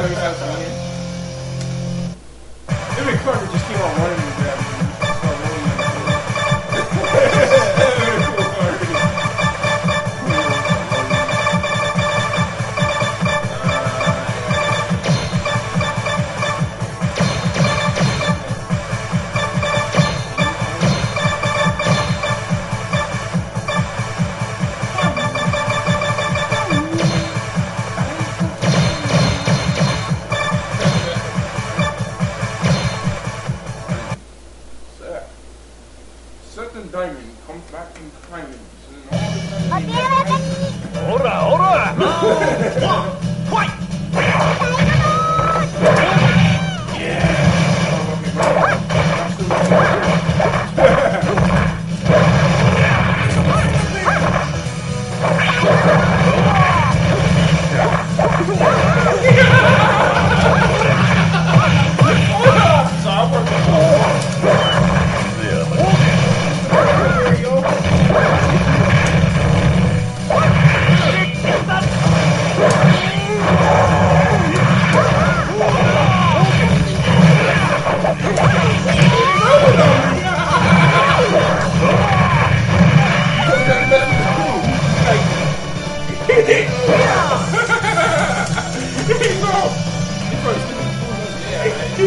Thank you. ahora, ahora.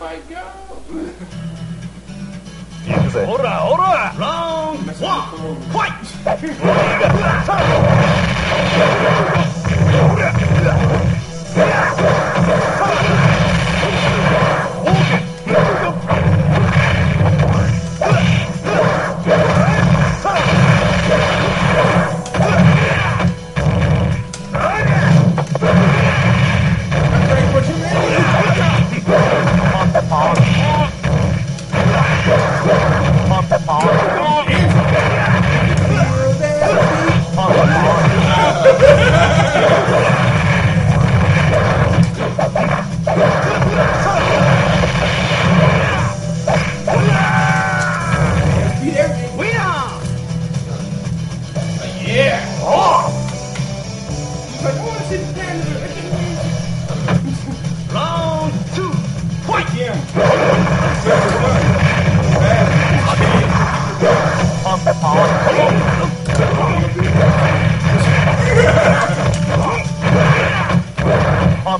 up I go. Ora, ora! Long, one! Fight!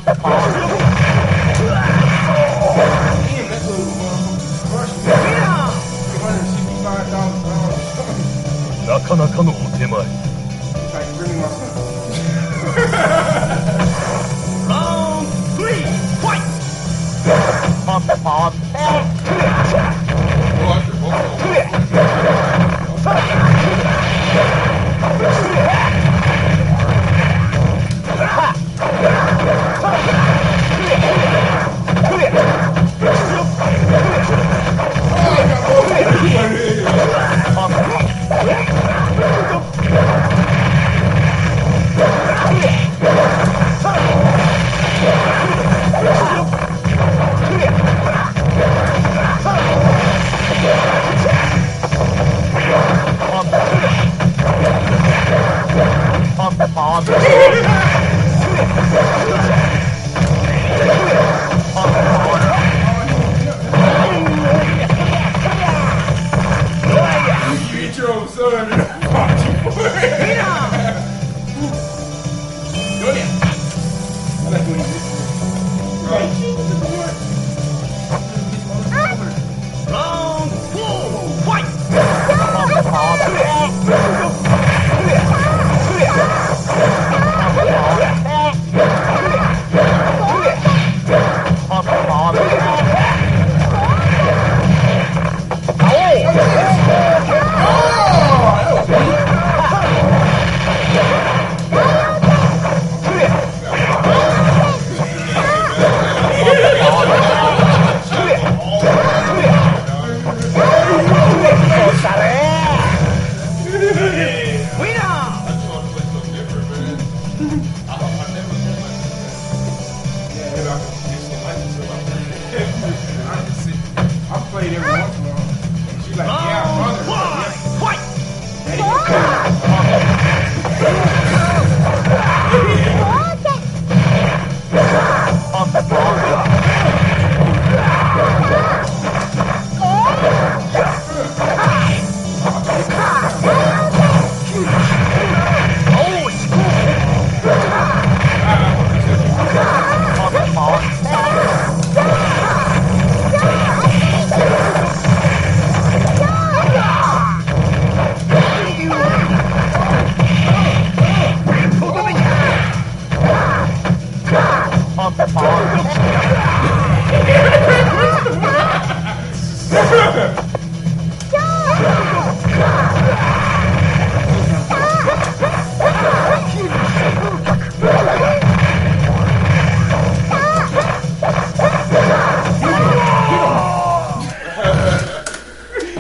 up the bar. なかなかの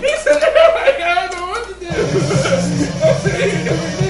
Isso não é errado, onde Deus? Eu sei, eu sei.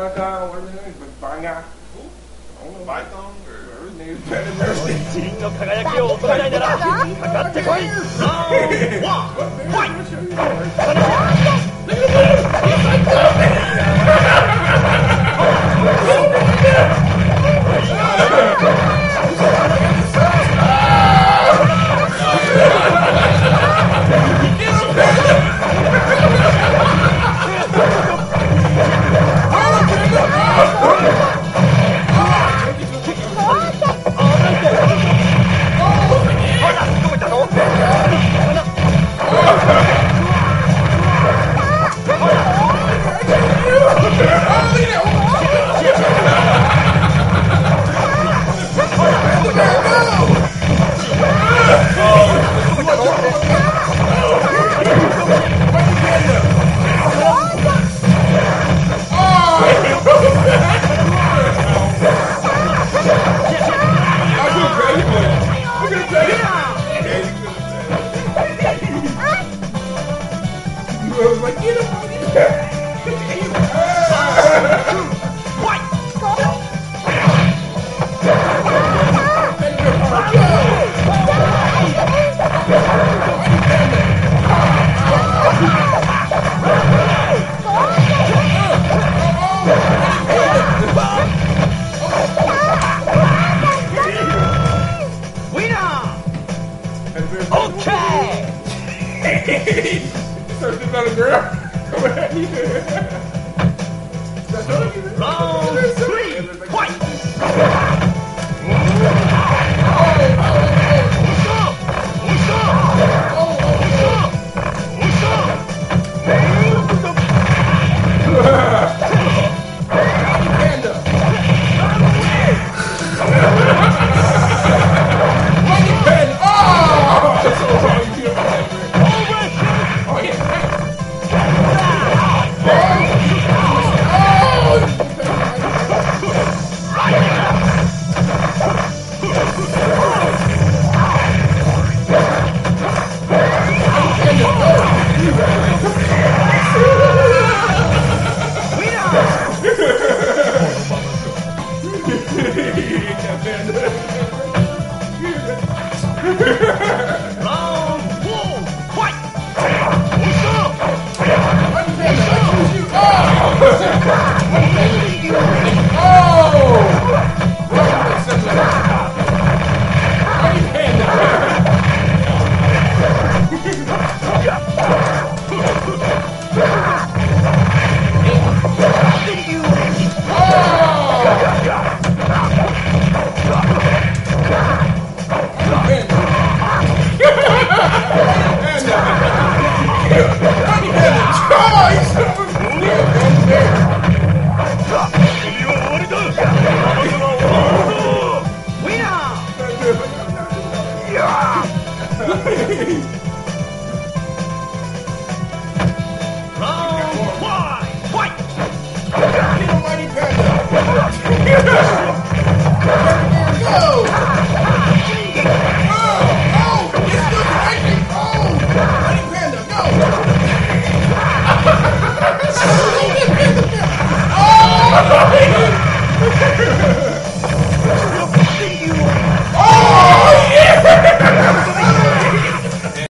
it? Batamaka? What is it? Banga? I don't know. Python? Or his name is better than yours. 麒麟の輝きを落とせないならかかってこいラウンドワン